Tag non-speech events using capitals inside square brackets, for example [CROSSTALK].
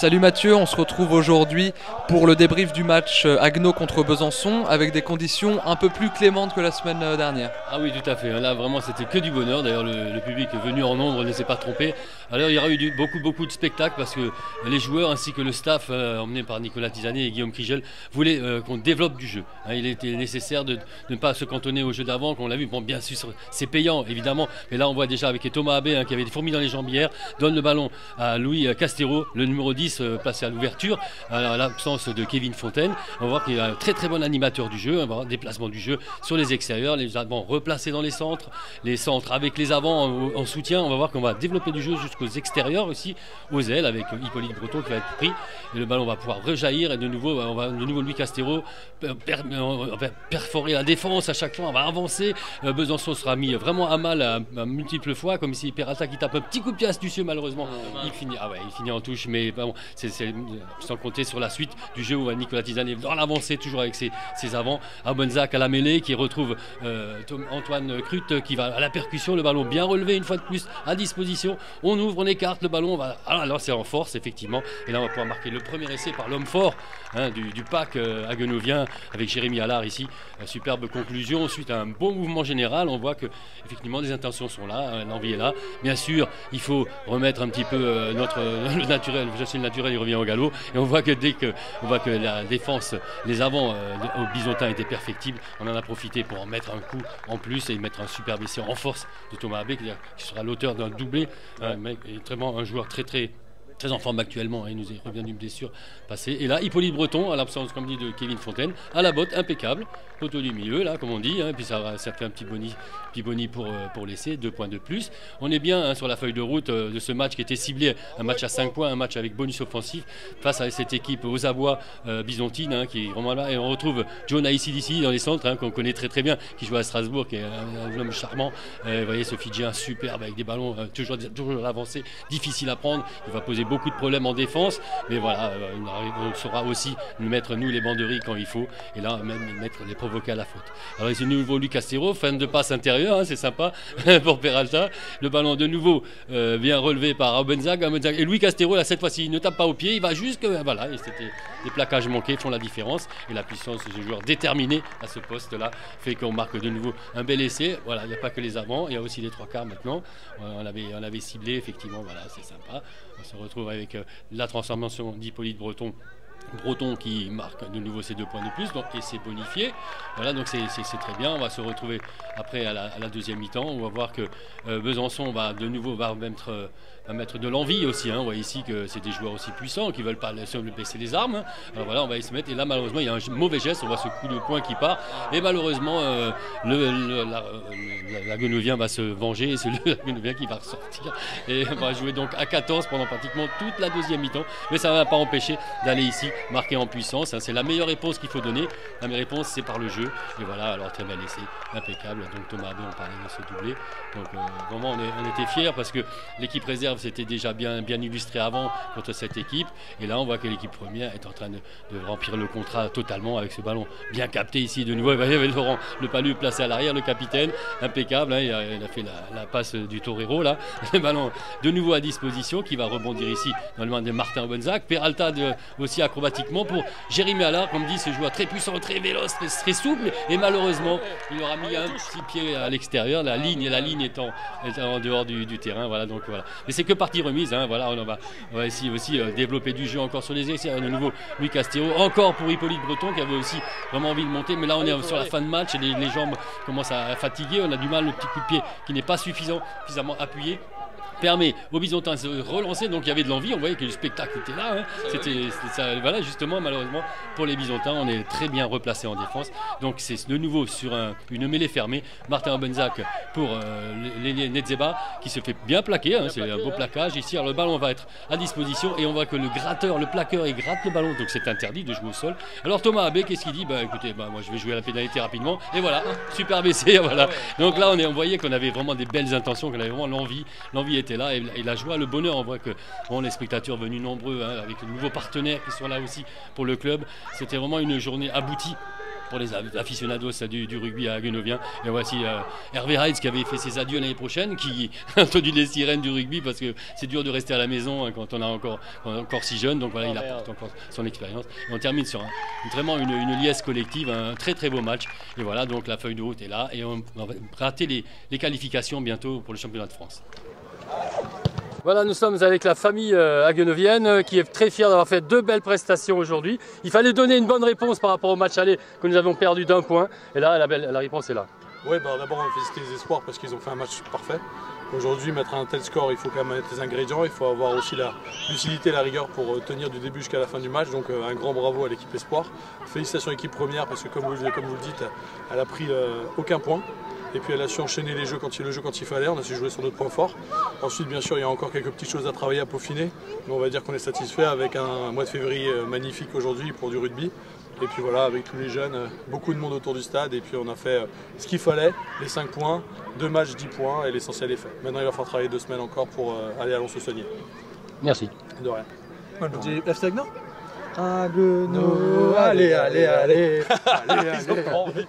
Salut Mathieu, on se retrouve aujourd'hui pour le débrief du match euh, Agno contre Besançon avec des conditions un peu plus clémentes que la semaine euh, dernière. Ah oui, tout à fait. Là, vraiment, c'était que du bonheur. D'ailleurs, le, public venu en nombre ne s'est pas trompé. Alors, il y aura eu beaucoup, beaucoup de spectacles parce que les joueurs ainsi que le staff, euh, emmené par Nicolas Tizanet et Guillaume Krigel, voulaient qu'on développe du jeu. Hein, il était nécessaire de, ne pas se cantonner au jeu d'avant, qu'on l'a vu. Bon, bien sûr, c'est payant, évidemment. Mais là, on voit déjà avec Thomas Abbé, hein, qui avait des fourmis dans les jambières, donne le ballon à Louis Castero, le numéro 10, placé à l'ouverture, à l'absence de Kevin Fontaine. On va voir qu'il a un très très bon animateur du jeu, on va voir déplacement du jeu sur les extérieurs, les avants replacés dans les centres, les centres avec les avants en, soutien. On va voir qu'on va développer du jeu jusqu'aux extérieurs aussi, aux ailes, avec Hippolyte Breton qui va être pris. Et le ballon va pouvoir rejaillir et de nouveau, on va de nouveau Louis Castero perforer la défense à chaque fois, on va avancer. Euh, Besançon sera mis vraiment à mal à, multiples fois, comme ici Peralta qui tape un petit coup de pied astucieux malheureusement. Il finit, ah ouais, il finit en touche, mais bon, sans compter sur la suite du jeu où Nicolas Tizane est dans l'avancée, toujours avec ses, avants. Abonzac à la mêlée qui retrouve euh, Antoine Crut qui va à la percussion, le ballon bien relevé une fois de plus à disposition. On ouvre, on écarte le ballon, on va alors c'est en force effectivement. Et là on va pouvoir marquer le premier essai par l'homme fort hein, du, pack euh, aguenovien avec Jérémy Allard ici. superbe conclusion suite à un bon mouvement général. On voit que effectivement des intentions sont là, hein, l'envie est là. Bien sûr, il faut remettre un petit peu euh, notre [LAUGHS] le naturel, naturel il revient au galop. Et on voit que dès que, on voit que la défense, les avants euh, au Byzantin étaient perfectibles, on en a profité pour en mettre un coup en plus et mettre un super essai en force de Thomas Abbé, qui sera l'auteur d'un doublé. Un, mec, un joueur très très très en forme actuellement, hein, il nous est revient d'une blessure passée. Et là, Hippolyte Breton, à l'absence, comme dit, de Kevin Fontaine, à la botte, impeccable, poteau du milieu, là, comme on dit, hein, puis ça, ça fait un petit boni, petit boni pour, euh, pour laisser, deux points de plus. On est bien hein, sur la feuille de route euh, de ce match qui était ciblé, un match à 5 points, un match avec bonus offensif, face à cette équipe aux abois euh, byzantine, qui vraiment là. Et on retrouve John d'ici dans les centres, qu'on connaît très très bien, qui joue à Strasbourg, qui est un, homme charmant. vous voyez ce Fidjien superbe avec des ballons toujours, toujours avancés, difficile à prendre. Il va poser beaucoup de problèmes en défense, mais voilà, euh, on saura aussi nous mettre, nous, les banderies quand il faut, et là, même mettre les provoquer à la faute. Alors, c'est nouveau Lucas Castero, fin de passe intérieure, hein, c'est sympa [LAUGHS] pour Peralta. Le ballon de nouveau euh, vient relevé par Abenzag, et Louis Castero, là, cette fois-ci, il ne tape pas au pied, il va jusque. Voilà, et c'était les plaquages manqués font la différence, et la puissance de ce joueur déterminé à ce poste-là fait qu'on marque de nouveau un bel essai. Voilà, il n'y a pas que les avants, il y a aussi les trois quarts maintenant. On avait, on avait ciblé, effectivement, voilà, c'est sympa. On se retrouve avec euh, la transformation d'Hippolyte Breton Breton qui marque de nouveau ses deux points de plus donc, et c'est bonifié. Voilà, donc c'est très bien. On va se retrouver après à la, deuxième mi-temps. On va voir que euh, Besançon va de nouveau va mettre, euh, mettre de l'envie aussi. Hein. On voit ici que c'est des joueurs aussi puissants qui veulent pas baisser les armes. Alors voilà, on va y se mettre. Et là, malheureusement, il y a un mauvais geste. On voit ce coup de poing qui part. Et malheureusement, euh, le, la, va se venger. C'est le [LAUGHS] Lagunovien qui va ressortir. Et on va jouer donc à 14 pendant pratiquement toute la deuxième mi-temps. Mais ça ne va pas empêcher d'aller ici marqué en puissance. Hein. c'est la meilleure réponse qu'il faut donner. La meilleure réponse, c'est par le jeu. Et voilà, alors très bien laissé, impeccable. Donc Thomas Abbé, on parlait de ce doublé. Donc euh, vraiment, on, était fiers parce que l'équipe réserve s'était déjà bien, bien illustrée avant contre cette équipe. Et là, on voit que l'équipe première est en train de, remplir le contrat totalement avec ce ballon bien capté ici de nouveau. [LAUGHS] Il y avait Laurent Le Palu placé à l'arrière, le capitaine, impeccable. Hein. il, a, fait la, passe du Torero là. [LAUGHS] Le ballon de nouveau à disposition qui va rebondir ici dans le main de Martin Bonzac. Peralta aussi pour Jérémy Allard, comme dit, ce joueur très puissant, très véloce, très, souple. Et malheureusement, il aura mis un petit pied à l'extérieur, la ligne, la ligne étant, en dehors du, terrain. Voilà, donc voilà. Mais c'est que partie remise. Hein, voilà, on va, on va essayer aussi euh, développer du jeu encore sur les extérieurs. De nouveau, Louis Castéo, encore pour Hippolyte Breton qui avait aussi vraiment envie de monter. Mais là, on est sur la fin de match et les, les jambes commencent à fatiguer. On a du mal, le petit coup de pied qui n'est pas suffisant, suffisamment appuyé permet aux Byzantins de se relancer. Donc il y avait de l'envie, on voyait que le spectacle était là. Hein. C'était ça. Voilà, justement, malheureusement, pour les Byzantins, on est très bien replacé en défense. Donc c'est de nouveau sur une mêlée fermée. Martin Benzac pour euh, les Netzeba qui se fait bien plaquer. Hein. c'est un beau plaquage ici. Alors, le ballon va être à disposition et on voit que le gratteur, le plaqueur, il gratte le ballon. Donc c'est interdit de jouer au sol. Alors Thomas Abbé, qu'est-ce qu'il dit? Bah écoutez, bah, moi je vais jouer à la pénalité rapidement. Et voilà, super baissé. [LAUGHS] Voilà. Donc là, on, est, on voyait qu'on avait vraiment des belles intentions, qu'on avait vraiment l'envie. L'envie était là et, la joie, le bonheur. On voit que bon, les spectateurs venus nombreux, hein, avec de nouveaux partenaires qui sont là aussi pour le club. C'était vraiment une journée aboutie pour les aficionados du, du rugby à Guenovien. Et voici Hervé Reitz qui avait fait ses adieux l'année prochaine, qui [LAUGHS] a entendu les sirènes du rugby parce que c'est dur de rester à la maison hein, quand on est encore, encore si jeune. Donc voilà, il apporte encore son expérience. on termine sur vraiment une, liesse collective, un très très beau match. Et voilà, donc la feuille de route est là et on va rater les, les qualifications bientôt pour le championnat de France. Voilà, nous sommes avec la famille euh, euh, qui est très fière d'avoir fait deux belles prestations aujourd'hui. Il fallait donner une bonne réponse par rapport au match aller que nous avons perdu d'un point. Et là, la, belle, réponse est là. Oui, bah, d'abord on va féliciter les espoirs parce qu'ils ont fait un match parfait. Aujourd'hui, mettre un tel score, il faut quand même mettre les ingrédients, il faut avoir aussi la lucidité et la rigueur pour euh, tenir du début jusqu'à la fin du match. Donc un grand bravo à l'équipe Espoir. Félicitations à l'équipe première parce que comme vous, comme vous le dites, elle a pris aucun point. Et puis elle a su enchaîner les jeux quand il, le jeu quand il fallait, on a su jouer sur notre points forts. Ensuite, bien sûr, il y a encore quelques petites choses à travailler, à peaufiner. Mais on va dire qu'on est satisfait avec un mois de février euh, magnifique aujourd'hui pour du rugby. Et puis voilà, avec tous les jeunes, euh, beaucoup de monde autour du stade. Et puis on a fait euh, ce qu'il fallait, les 5 points, 2 matchs, 10 points, et l'essentiel est fait. Maintenant, il va falloir travailler deux semaines encore pour aller à se soigner. Merci. De rien. Bonne journée. allez, allez, allez, [LAUGHS] allez, allez.